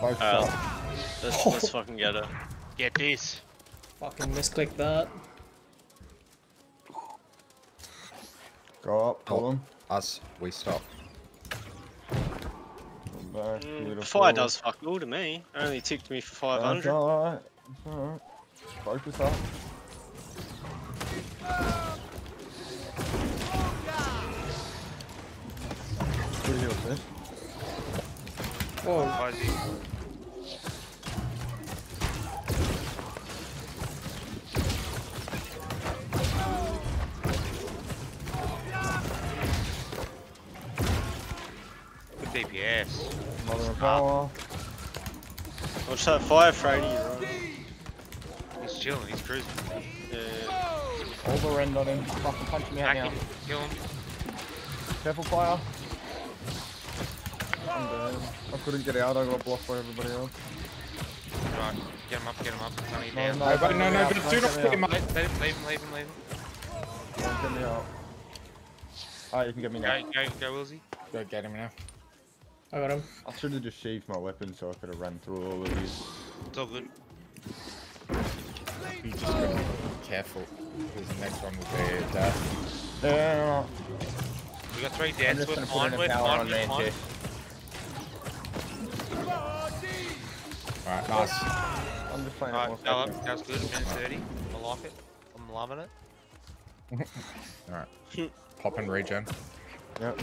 Both Alright. Let's, let's fucking get it. Get this. Fucking misclick that. Go up, pull Oh. them. Us, we stop. Back, Mm, beautiful. fire does fuck all to me. Only ticked me for That's 500. alright. It's alright. Focus up. Good heal, sis. Whoa. Good DPS. Mother of power. Watch that fire, Freddy. Right? He's chilling, he's cruising. Yeah. All the rend on him. Fucking punch me out Back now. him, kill him. Careful fire. I'm dead. I couldn't get out, I got blocked by everybody else. Right, get him up, get him up. It's only No, down. no, No, but don't no, get me no, out, but don't do get not him up. Let, let him, leave him, leave him, leave him. Don't get me out. Alright, you can get me now. Go, go, go, Wilsey. Go get him now. I got him. I should have just sheathed my weapon so I could have ran through all of these. It's all good. You just gotta be careful. Because the next one will be a death. Yeah, We got three I'm deaths. just We're gonna put fine, in we're fine, we're man fine. Too. Alright, nice. I'm just playing it more Alright, go safe. up. That good. Minute 30. I like it. I'm loving it. Alright. Pop and regen. Yep.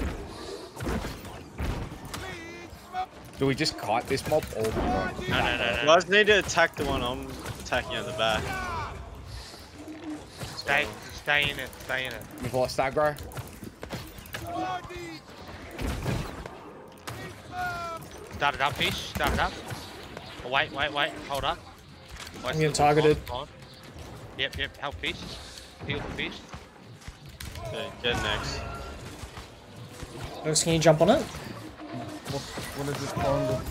Do we just kite this mob or No, no, no, You no. guys need to attack the one I'm attacking at the back. Stay, stay in it. Stay in it. we've lost aggro? Start it up, fish. Start it up. Oh, wait, wait, wait. Hold up. Wait, I'm getting targeted. time, time. Yep, yep. Help fish. Heal the fish. Okay, get next. Looks, can you jump on it? What, what is this called?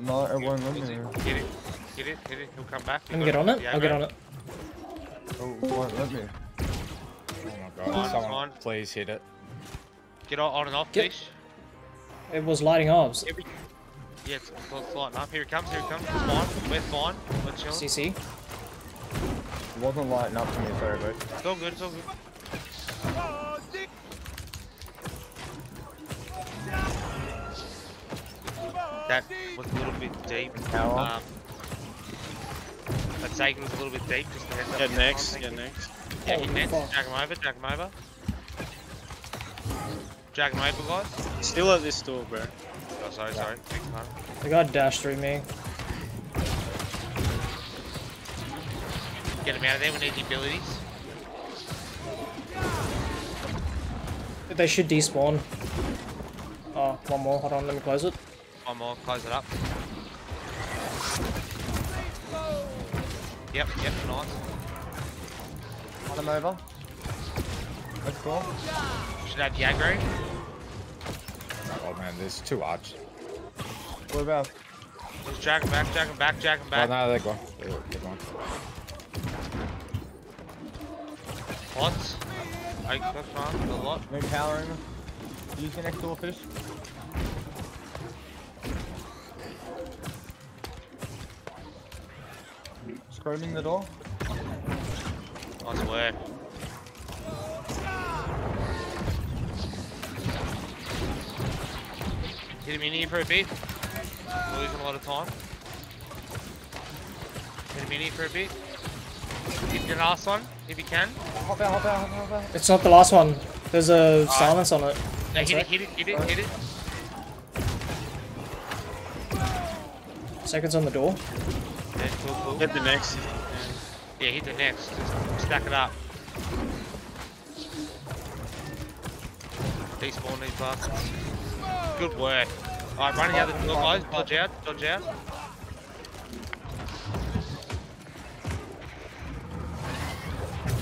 No, it won't let me. Hit it. Hit it. Hit it. He'll come back. I can get on it. I'll get on it. Oh, it won't let me. Oh my god. Fine, Someone fine. please hit it. Get on, on and off, Get- fish. It was lighting up. Every... Yeah, it's, it's, it's lighting up. Here it comes. Here it comes. It's fine. We're fine. We're chilling. CC. It wasn't lighting up for me, sorry, but It's all good. It's all good. That was a little bit deep. Power. Um, that Sagan was a little bit deep. Just a heads up. Get next, get next. Yeah, Holy hit next. Drag him over. Drag him over. Drag him over, guys. Still at this door, bro. Oh, sorry, sorry. Big pun. The guy dashed through me. Get him out of there. We need the abilities. They should despawn. Oh, one more. Hold on, let me close it. One more. Close it up. Yep, yep, nice. run him over. Let's go. Should have the aggro. Oh man, there's two arch. What about? Just drag him back, jack him back, jack him Oh back. no, they're gone. They're, they're gone. Pots. Eight, that's fine. A lot. No power in. Use the next door fish. Screaming the door. Nice work. Hit him in here for a bit. We're losing a lot of time. Hit him in here for a bit. Hit the last one, if you can. Hop out, hop out, hop out. It's not the last one. There's a silence on it. No, hit it, sec. hit it, hit it, hit it. Seconds on the door. Yeah, cool, cool. Get the next. Yeah, hit the next. Just stack it up. Despawn these bastards. Good work. Alright, run the other door, guys. Dodge out, dodge out.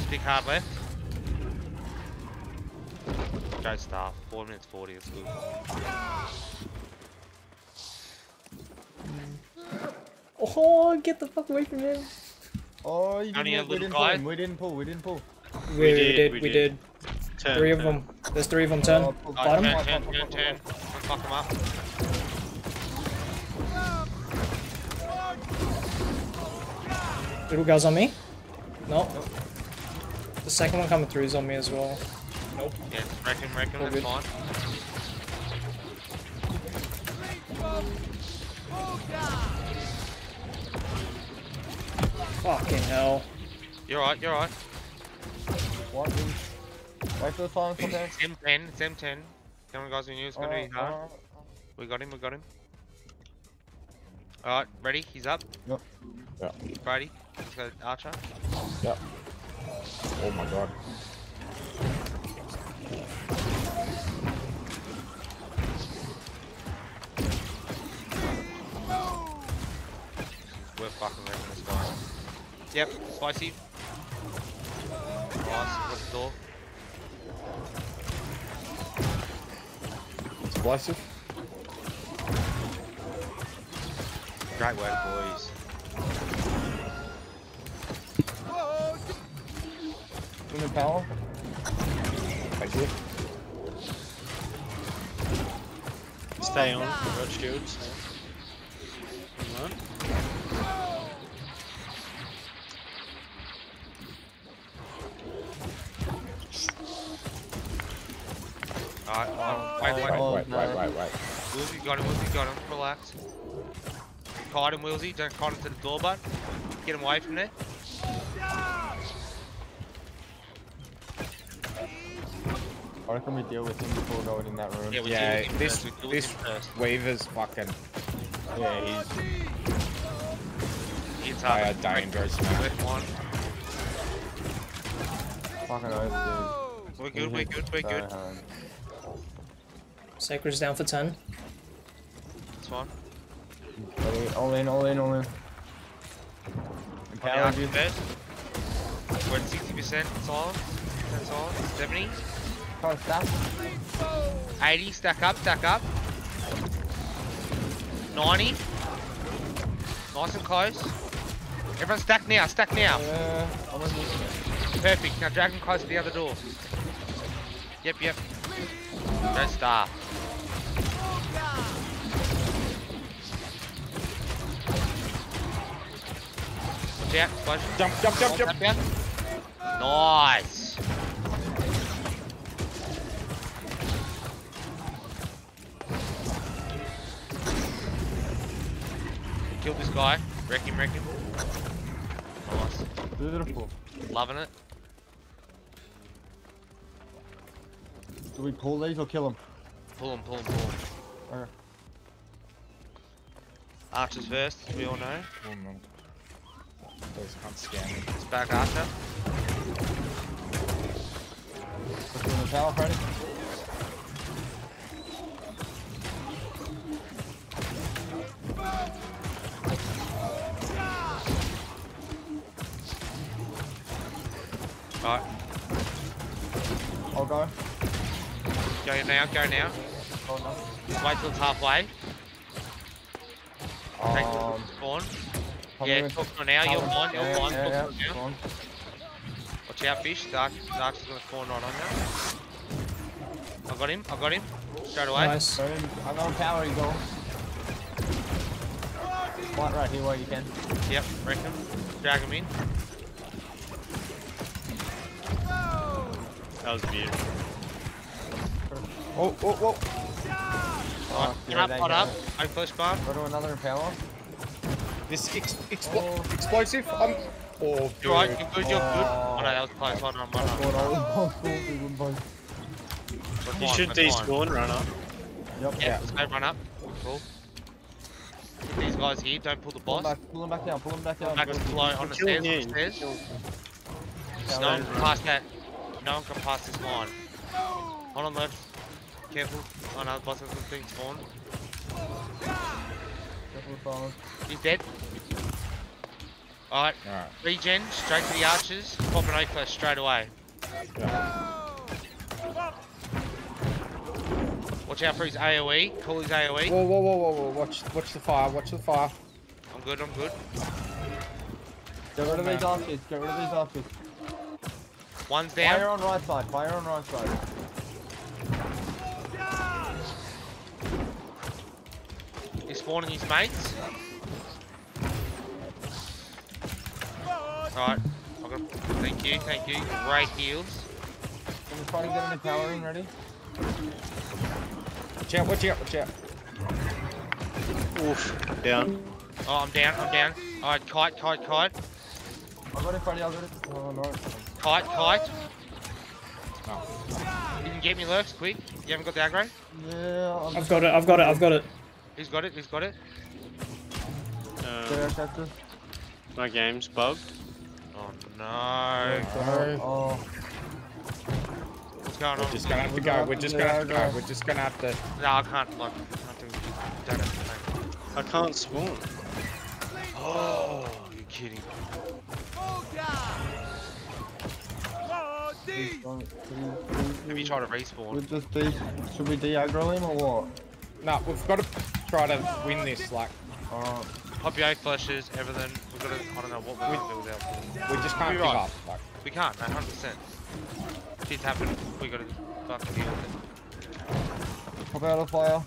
Stick hard left. Go staff. 4 minutes 40, it's good. Oh, get the fuck away from him. Oh, you Only didn't, we didn't pull him, we didn't pull, we didn't pull. We, We we did, did, we we did. did. Turn, Three of turn. them. There's three of them. Turn. Oh, pull- Fight Alright, him. turn, turn, turn, turn. Fuck him up. Little guy's on me? No. Nope. The second one coming through is on me as well. Nope. Yeah, wreck him, wreck him, that's good. fine. Fucking hell. You're right, you're right. What? Wait for the final contact. M10, it's M10. Come on guys, we knew it's gonna Alright, be hard. alright. We got him, we got him. Alright, ready? He's up. Yep. Yeah. Brady, let's go Archer. Yep. Oh my god. We're fucking wrecking this guy. Yep, spicy. Nice, got the door. Explosive. Great work, boys. Human power. Thank you. Stay on. Red shields. Relax. Kite him, Willsy. Don't kite him to the door, bud. Get him away from there. I reckon we deal with him before going in that room. Yeah, we Yeah, deal with him this first. We deal this. Weaver's fucking. Yeah, he's. It's They hard. are dangerous, man. One. Fucking over, We're good, we're good, we're good. So. Sacred's down for 10. Fine. All in, all in, all in. Empower, dude. We're at 60% silence. 10 silence. 70. Try to stack. 80. Stack up, stack up. 90. Nice and close. Everyone stack now, stack now. Yeah, you. Perfect. Now drag him close to the other door. Yep, yep. Don't start. Watch out, explosion. Jump, jump, jump, jump. Tap out. Nice. Kill this guy. Wreck him, wreck him. Nice. Beautiful. Loving it. Do we pull these or kill them? Pull them, pull them, pull them. Okay. Archers first, we all know. Those can't scan me. It's back Archer. Put in the tower, Freddy. Alright, I'll go. go now, go now. Wait till it's halfway. Take the Um, spawn. Come Yeah, in. talk to now, you're Come fine, you're yeah, fine. Yeah, Talk yeah, to now. on. Watch out, fish. Dark, Dark's gonna spawn right on you. I got him, I got him. Straight away. Nice. Go in. I'm on tower, you go. Right, right here where you can. Yep, wreck him. Drag him in. That was beautiful. Oh, oh, oh. Alright, Oh, get up, there pot up. go. No flash bar. Go to another impeller. This ex explo Oh. explosive. Um. Oh, You're right, you're good, you're good. Oh. No, that was close. Hold on, That's hold on. I was supposed to do. We're You should we're fine. despawn runner. Yep. Yeah, Yeah. let's go run up. Cool. Get These guys here, don't pull the Pull him boss. back, pull him back down, pull him back down. Back to below on the stairs, him, on the stairs. Down No one can pass that. No one can pass this line. Hold on left. Careful. Oh no, the boss has been spawned. Careful with silence. He's dead. Alright, Alright. regen, straight to the archers. Pop an O first straight away. Watch out for his AoE. Call his AoE. Whoa, whoa, whoa, whoa, whoa! Watch, watch the fire! Watch the fire! I'm good, I'm good. Get rid of these archers, get rid of these archers. One's down. Fire on right side, fire on right side. He's spawning his mates. Alright. I've thank you, thank you. Great heals. Can we try to get in the tower room ready? Watch out, watch out, watch out. Oof. Down. Oh, I'm down, I'm down. Alright, kite, kite, kite. I got it, Freddy. I got it. Oh no. Kite, kite. No. You can get me lurks, quick. You haven't got the aggro? Yeah. I'm I've got it, I've got it, I've got it. Who's got it? he's got it? There, Cactus. my game's bugged. Oh no. No. Oh. What's going We're on? just gonna have to go. We're just gonna have to go. We're just gonna have to. No, I can't. Like, I can't do. Don't have to. I can't spawn. Oh, you're kidding. Please don't- please, please, Have you please. tried to respawn? We just de should we de-aggro him or what? No, we've got to try to win this. Like, Uh, Pop your flashes, everything. We've got to. I don't know what we're gonna do without. them. we just can't You're give right. up. Like, We can't. No, hundred percent. Shit's happened. We got to fucking deal with it. pop out of fire.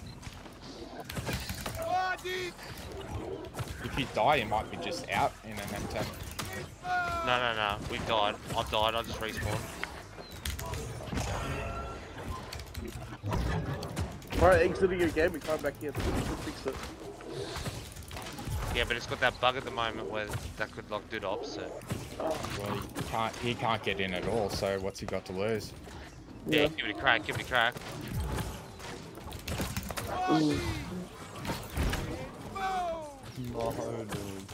if you die, you might be just out in an M10. No, no, no. We died. I died. I just respawned. Alright, exiting your game and come back in. We can fix it. Yeah, but it's got that bug at the moment where that could like do the opposite. Well, he can't. He can't get in at all. So what's he got to lose? Yeah, give it a crack. Give it a crack. No, dude.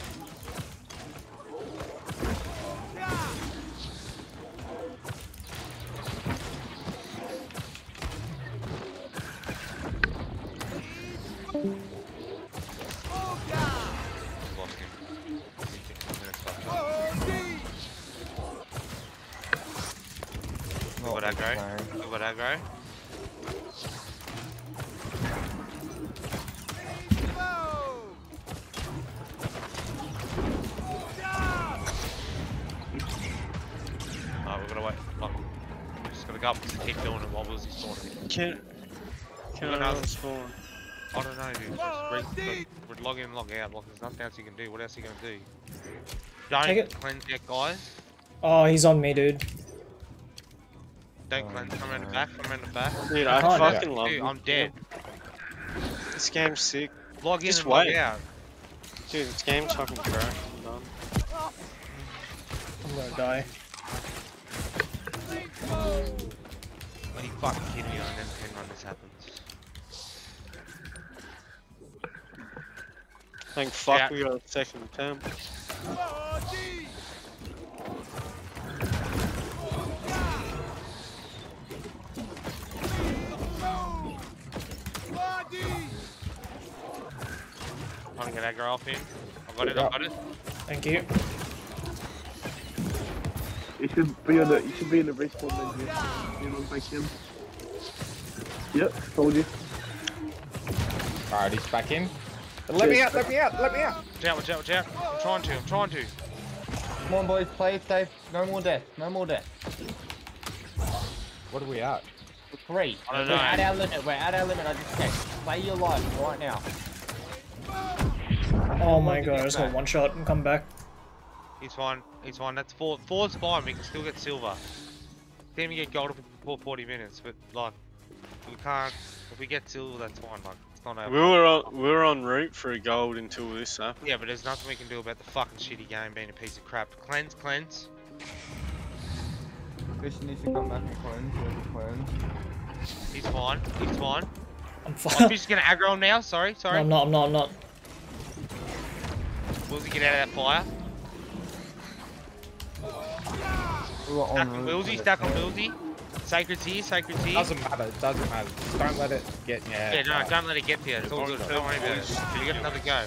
Spawning. Can can Well, I no. not spawn? I don't know, dude. Just re- we're log in, log out. Like, there's nothing else you can do. What else are you gonna do? Don't Take it. cleanse that guys. Oh, he's on me, dude. Don't Oh, cleanse. Come around the back. Come around the back. Dude, I I, can't. fucking love Dude, it. I'm dead. This game's sick. Log in Just and log wait. out. Dude, this game's fucking trash. I'm done. I'm gonna die. Are you fucking kidding me? I never can when this happens. Thank fuck Yeah. we got a second attempt. Trying to get aggro off him. I got it. I Yeah. got it. Thank you. You should be on the you should be in the respawn menu. You know, back in. Yep, told you. Alright, he's back in. Let me out. Let me out. Let me out. Watch out! Watch out! Watch out! I'm trying to. I'm trying to. Come on, boys, play it safe. No more death. No more death. What are we at? Three. I don't We're know. at our limit. We're at our limit. I just checked. Play your life right now. Oh my god, I just got one shot and come back. He's fine. He's fine. That's four. Four's fine. We can still get silver. Then we get gold for 40 minutes, but like we can't. If we get silver, that's fine. Like it's not over. We were on we were on route for a gold until this happened. Yeah, but there's nothing we can do about the fucking shitty game being a piece of crap. Cleanse, cleanse. Fish needs to come back and cleanse. Where's cleanse? He's fine. He's fine. I'm I'm fine. just gonna aggro him now. Sorry, no, sorry. I'm not, I'm not, I'm not. Will he get out of that fire? We were Stack on on route. Wilsey, stack on Wilsey. Sacred's here, Sacred's here. Doesn't matter. It doesn't matter. Just don't let it get in your head. Yeah, no, don't let it get to you. It's all good. Don't worry about it. You get another go.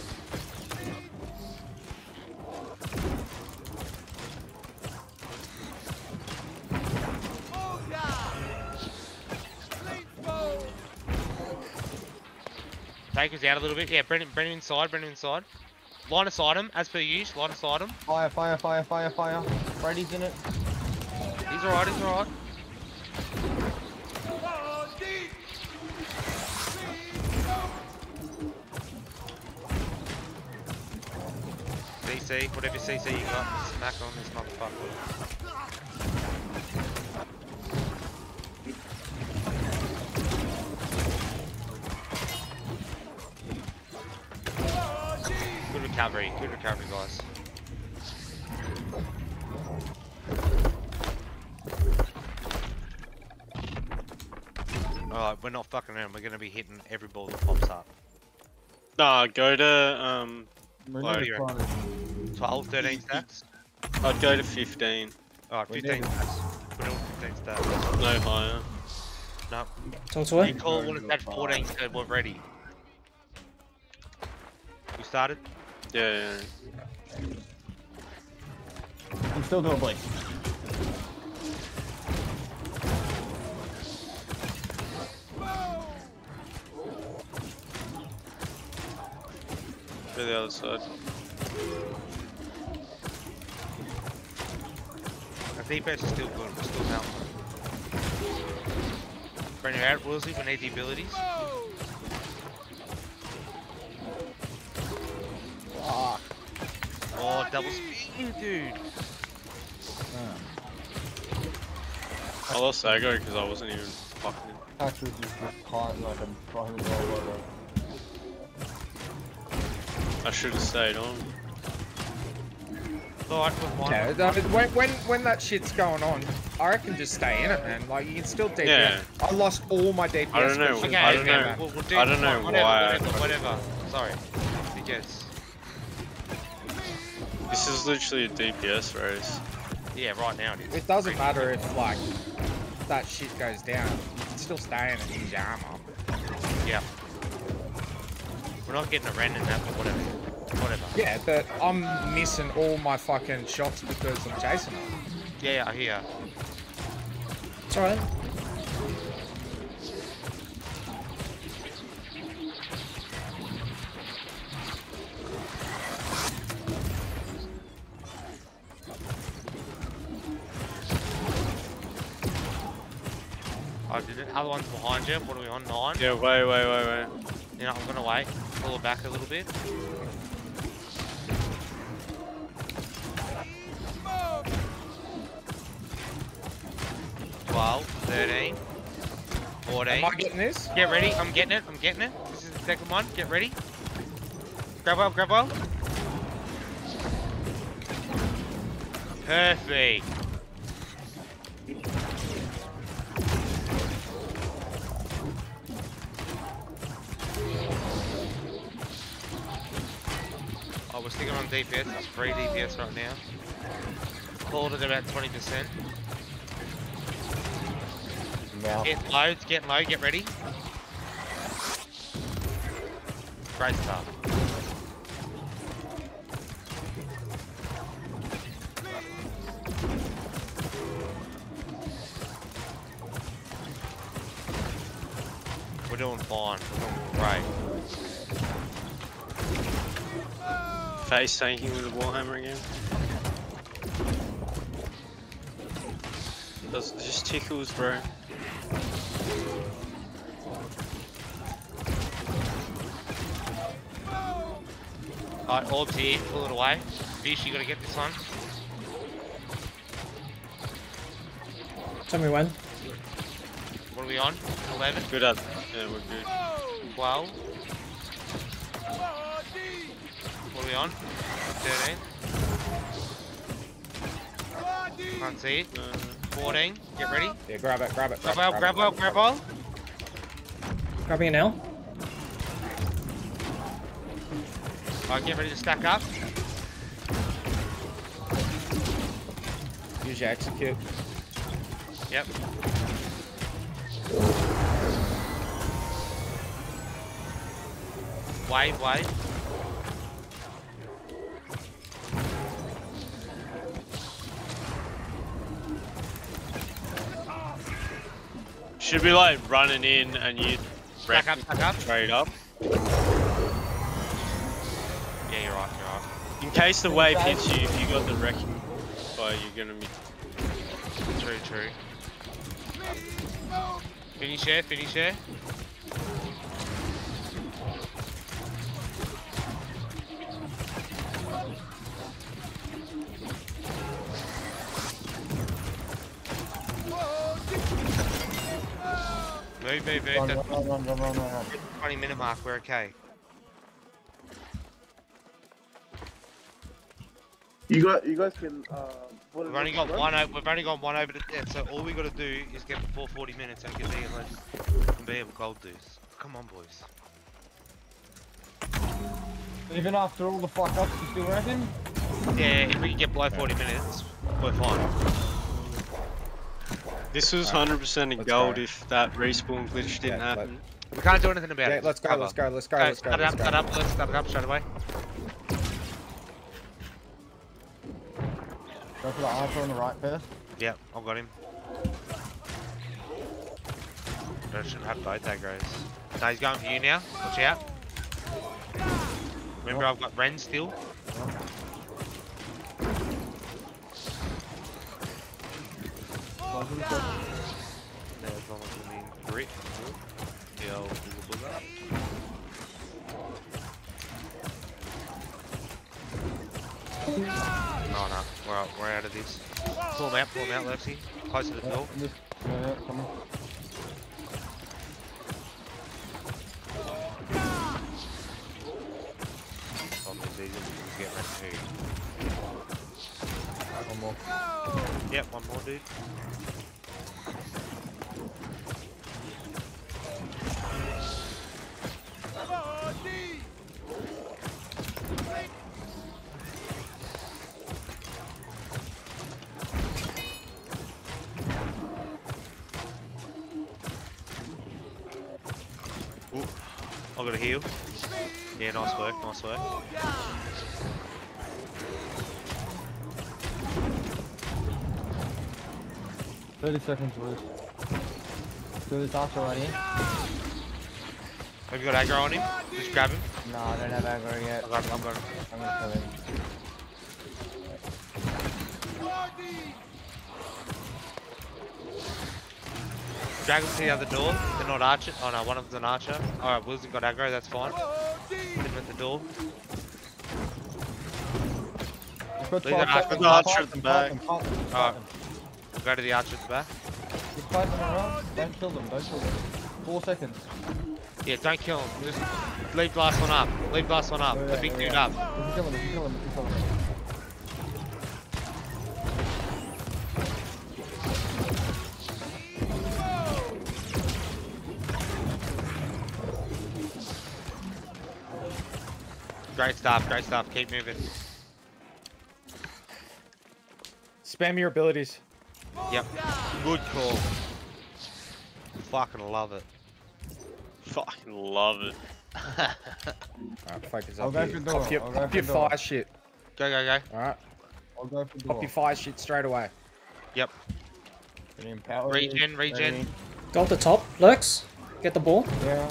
Taker's out a little bit. Yeah, Brendan, Brendan inside, Brendan inside. Line aside him, as per usual. Line aside him. Fire, fire, fire, fire, fire. Brady's in it. He's alright, he's alright. CC, whatever CC you got, smack on this motherfucker. Good recovery, good recovery, guys. Alright, we're not fucking around. We're gonna be hitting every ball that pops up. Nah, go to um. We Why need do to you find it. 12, 13 stacks? I'd go to 15, Alright, 15 need- stacks. We're doing 15 stacks. no higher. No, Talk to you call when it's at 14 so we're ready. We started? Yeah, yeah. I'm still doing Blake. Go the other side. Our defense is still good. We're still helping. Bring her out, Woolsey, we need the abilities. Oh, oh double speed, dude. I lost aggro because I wasn't even fucking. Actually, just just caught like I'm trying to go over. I should have stayed on. Alright, we're. Yeah, I mean, when, when when that shit's going on, I reckon just stay in it, man. Like you can still DPS. Yeah. I lost all my DPS. I don't know, Okay, I don't know. We'll, we'll do I don't know whatever, why I- Whatever, whatever. Sorry. Because, This is literally a DPS race. yeah, right now it is. It doesn't matter if like that shit goes down. You can still stay in it in your armor. Yeah. We're not getting a rend in that, but whatever. Whatever. Yeah, but I'm missing all my fucking shots because I'm chasing them. Yeah, yeah, I hear. It's alright. I oh, did it. Other one's behind you. What are we on? Nine? Yeah, wait, wait, wait, wait. You know, I'm gonna wait. Pull it back a little bit. Twelve, thirteen, fourteen. Am I getting this? Get ready. I'm getting it. I'm getting it. This is the second one. Get ready. Grab well. Grab well. Perfect. Sticking DPS. It's free DPS right now. Called at about 20%. Now. Get low, it's getting low, get ready. Great start. Face tanking with a warhammer again. Does it just tickles, bro? Alright, orbs here, pull it away. Fish, you gotta get this one. Tell me when. What are we on? 11, Good at. Yeah, we're good. 12. What are we on? 13. Can't see it. Uh, 14. Get ready. Yeah, grab it, grab it. Grab it, well, grab well, it. grab well. Grabbing it now. Alright, get ready to stack up. Use your execute. Yep. Wave, wave. Should be like running in and you Stack up, stack up. trade up. Yeah, you're right, you're right. In case the wave hits you, if you got the wrecking fire, you're gonna be. True, true. Finish here, finish here. Move, move, move. Run, run, run, run, run, run, run. 20 minute mark, we're okay. You got, you guys can. Uh, what We've only got one. o- We've only got one over to death, so all we got to do is get before 40 minutes and get the let's and be able to gold dues. Come on, boys. Even after all the fuck ups, you still reckon? Yeah, if we can get below 40 minutes, we're fine. This was 100% in let's gold go. if that respawn glitch didn't Yeah, let- happen. We can't do anything about Yeah, it. let's go, Cover. let's go, let's go, Go, let's go, cut it let's up, go. cut up, let's cut it up straight away. Go for the archer on the right first. Yep, I've got him. I shouldn't have both aggro's. No, he's going for you now. Watch out. Remember, I've got Ren still. Close to the circle. No. No, no, we're out, we're out of this. Pull him out, pull him out, Lexi. Close to the door. yeah, yeah, come on. Is get One more. Yep, one more dude. Ooh, I got a heal. Yeah, nice work, nice work. Thirty seconds, Luke. Do this archer right here. Have you got aggro on him? Just grab him. No, I don't have aggro yet. I got him, I got him. I'm gonna kill him. Drag them to the other door. They're not archer. Oh no, one of them's an archer. Alright, Wilson got aggro, that's fine. Put him at the door. We've Leave 12 that archer- the archer Fight at the them, back. fight them, fight them, fight Alright. Them. We'll go to the archers at the back. Just fight them around. Don't kill them, don't kill them. Four seconds. Yeah, don't kill him. Just leave the last one up. Leave the last one up. Yeah, The big yeah, dude yeah. up. We can kill him, we can kill him, we can kill him. Great stuff, great stuff. Keep moving. Spam your abilities. Yep. Good call. Fucking love it. Fucking love it. Alright, focus I'll up go here. for Pop your, I'll go pop for your door. fire shit. Go, go, go. Alright, I'll go for pop your fire shit straight away. Yep. Getting empowered. Regen, regen. Ready. Go up the top, Lurks. Get the ball. Yeah.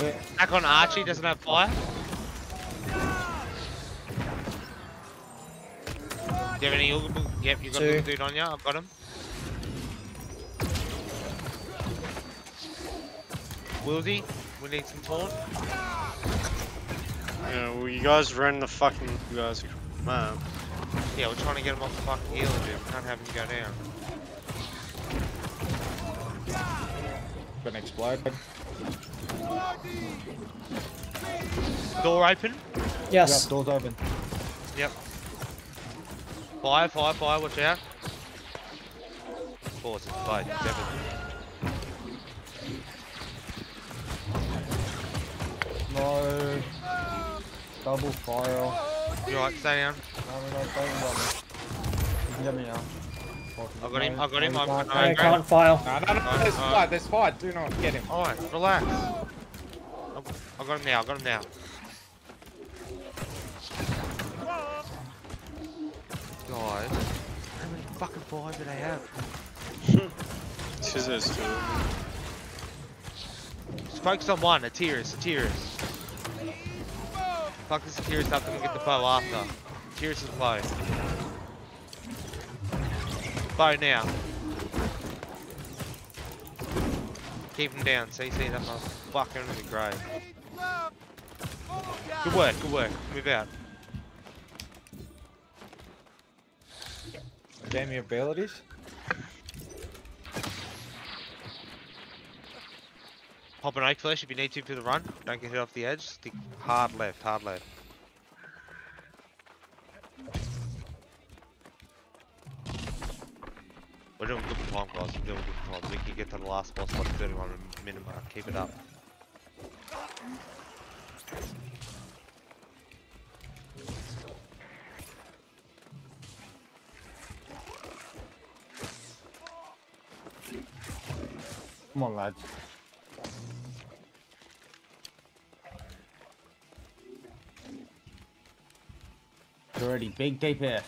Yeah. Back on Archie, doesn't have fire. Do you have any Ooga Yep, you got a Two. little dude on you. I've got him. Wilsey, we need some taunt. Yeah, well, you guys ran the fucking you guys map. Yeah, we're trying to get him off the fucking healer, dude. We can't have him go down. Gonna explode. Door open. Yes. Yeah, doors open. Yep. Fire, fire, fire, watch out. Force, it's fight, seven. No. Double fire. You alright, stay down. No, no, no, don't worry. You can get me now. I got him, I got him, I've you got can't. I can't file. No, no, no, there's alright. fight, there's fight. Do not get him. Alright, relax. I got him now, I got him now. Guys, how many fucking fires do they have? Because there's two. Just focus on one, a Tyrus, a Tyrus. The Tyrus up and we'll get the bow after. Tyrus is low. Bow now. Keep him down, CC that motherfucker into the grave. Good work, good work. Move out. Spam your abilities. Pop an oak flesh if you need to for the run. Don't get hit off the edge. Stick hard left, hard left. We're doing good time, guys. We're doing good time. We can get to the last boss by 31 minute mark. Uh, keep it up. Come on, lads. Already big DPS.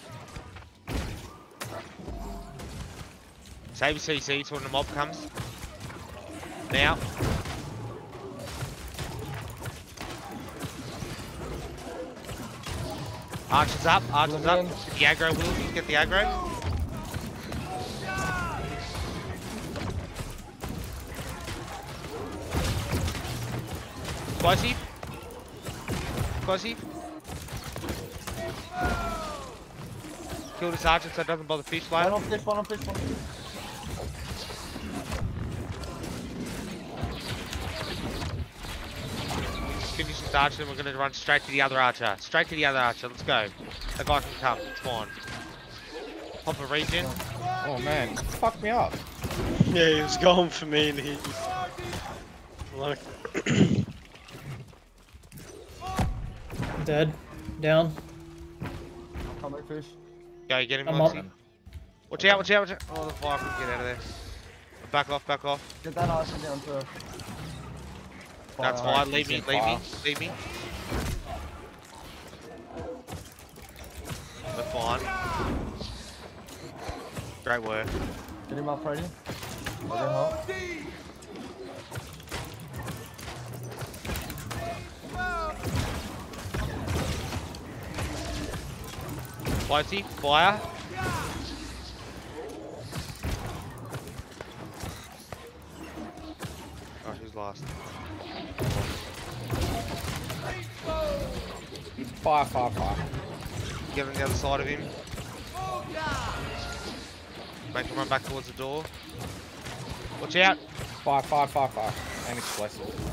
Save CC when the mob comes. Now. Archers up, archers up. Get the aggro, Will. Get the aggro. Quasi. Quasi. Kill the sergeant so it doesn't bother fish One line. on fish, one on fish, one on fish. Finish the sergeant, we're gonna run straight to the other archer. Straight to the other archer, let's go. The guy can come, it's fine. Pop a regen. Oh man, fuck me up. Yeah, he was going for me and he. Like, Dead. Down. Come on, fish. Go, get him, I'm Lexi. up. Watch out, watch out, watch out. Oh, the fire can get out of there. Back off, back off. Get that archer down first. That's Fire. fine, leave me, leave me, leave me. We're fine. Great work. Get him up, Freddy. I'll get help. Spicy, fire. Oh, who's last? Fire, fire, fire. Get on the other side of him. Make him run back towards the door. Watch out! Fire, fire, fire, fire. And explosive.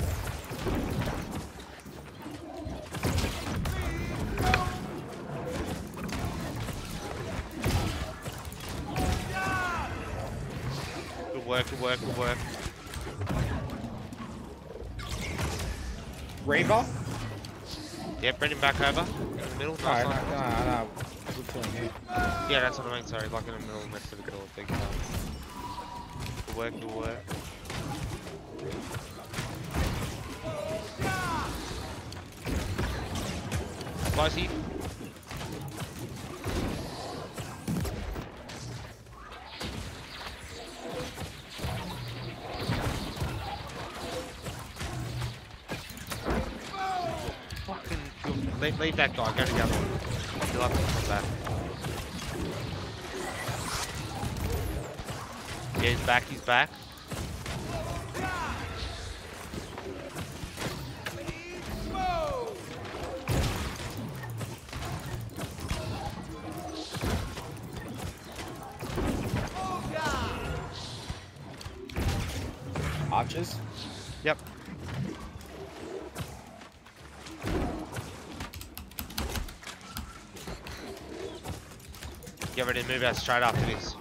Work, good work. Reaver? Yeah, bring him back over. In the middle. No, Nice, no, nice, no, no. Here. Yeah, that's what I mean, sorry. Like in the middle next to the door. Big time. Good work, good work. Spicy. Fucking Leave, that guy, go to the other one. He'll have to come back. Yeah, he's back, he's back. Ready to move out straight after this.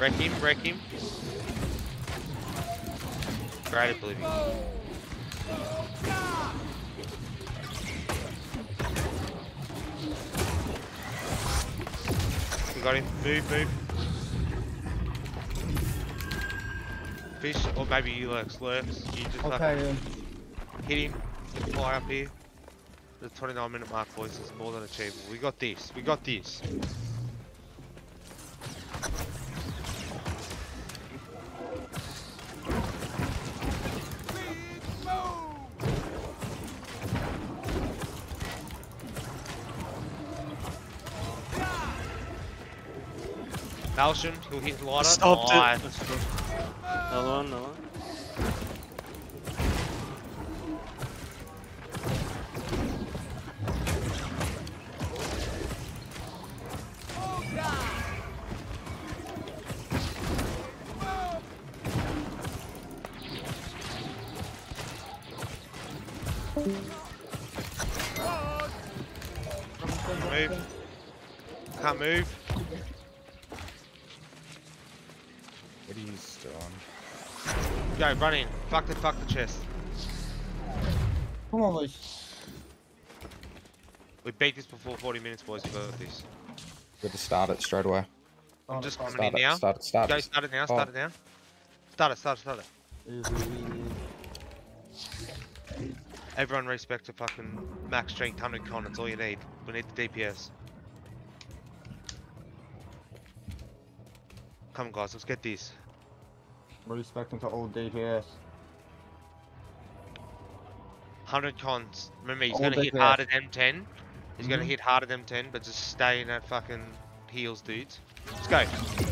Wreck him, wreck him. Great oblivion. We got him. Move, move. Fish, or maybe you lurks, lurks. You just have Okay, then. to hit him. Get fly up here. The 29 minute mark, boys, is more than achievable. We got this. We got this. Nelson, he'll hit lighter. stopped nice. it. Another one, another one. Move. Can't move. What are you still on? Go, run in. Fuck the fuck the chest. Come on, boys. We beat this before 40 minutes, boys. We got this. Good to start it straight away. I'm just coming Start in it, now. start it, start Go, start it now. Oh. Start it now. Start it. Start it. Start it. Easy. Everyone respect to fucking max strength 100 con. That's all you need. We need the DPS. Come on, guys. Let's get this. Respecting to old DPS. 100 cons. Remember, he's All gonna hit DPS. harder than 10. He's gonna Mhm. hit harder than 10, but just stay in that fucking heals, dudes. Let's go.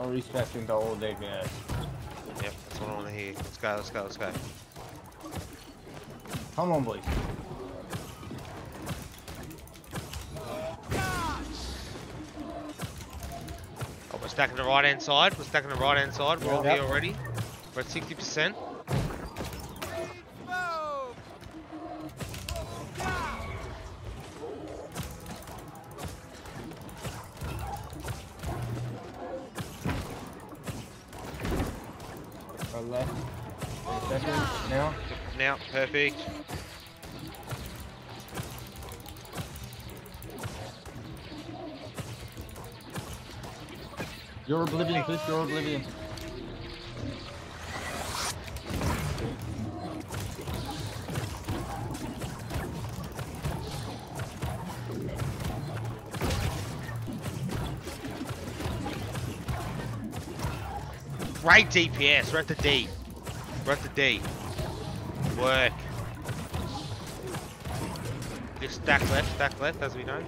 I'm respecting to old DPS. Yep, that's what I want to hear. Let's go. Let's go. Let's go. Come on, boys. Oh, we're stacking the right hand side. We're stacking the right hand side. We're all Yep. here already. We're at 60%. Perfect. Your oblivion, please. Your oblivion. Great DPS. We're at the D. We're at the D. Work. Just stack left, stack left, as we know.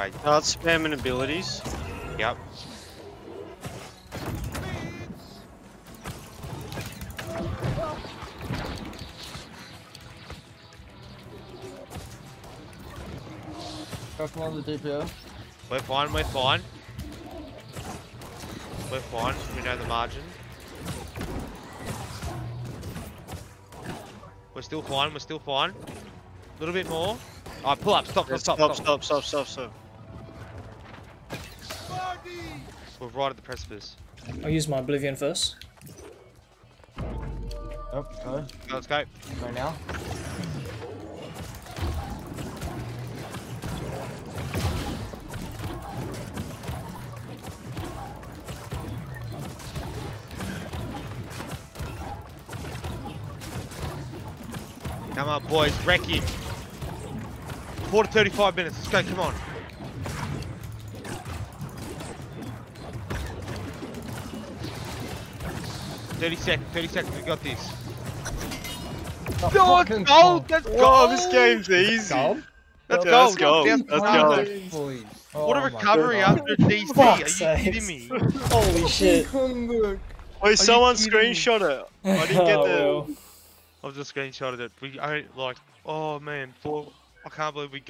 Going. Great. Oh, Start spamming abilities. Yep. Go from on the DPS. We're fine. We're fine. We're fine. We know the margin. We're still fine. We're still fine. A little bit more. Alright, pull up. Stop. Stop. Stop. Stop, Stop. stop, stop, stop, stop. We're right at the precipice. I'll use my Oblivion first. Oh, go. Go, let's go. Go now. Come on, boys. Wreck him. Four to 35 minutes. Let's go. Come on. Thirty seconds. Thirty seconds. We got this. Stop Oh, fucking gold. goal. Let's Oh, go. this game's easy. Gold? Let's Yeah, go, let's let's go. go. Let's Let's go. go. Boys. What a Oh recovery God. after DC. Are you sakes. kidding me? Holy shit. Wait, someone screenshot it. I didn't get Oh, the. well. I've just screenshotted it. We, I, like, oh man, four. I can't believe we got.